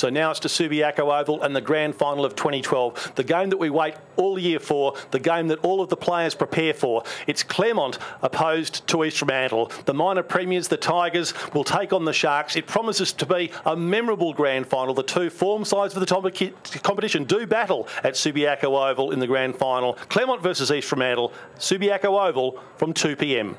So now it's to Subiaco Oval and the grand final of 2012. The game that we wait all year for, the game that all of the players prepare for. It's Claremont opposed to East Fremantle. The minor premiers, the Tigers, will take on the Sharks. It promises to be a memorable grand final. The two form sides of the competition do battle at Subiaco Oval in the grand final. Claremont versus East Fremantle, Subiaco Oval from 2 p.m.